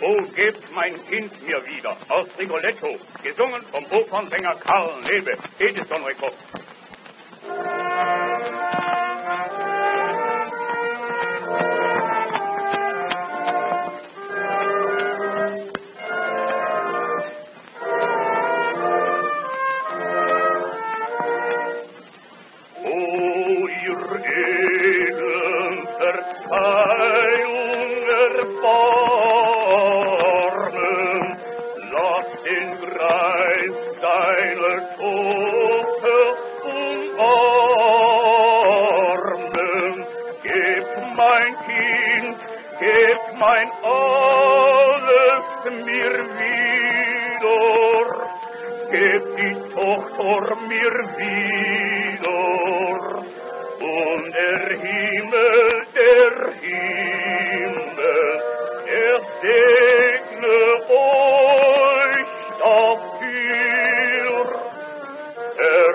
Oh, gebt mein Kind mir wieder? Aus Rigoletto, gesungen vom Opernsänger Karl Nebe, Edison Rico. Oh, ihr edlen Verzeihung erbarmen, mein Kind, gib mein alles mir wieder, gib die Tochter mir wieder. Und der Himmel, der Himmel, er segne euch dafür. Er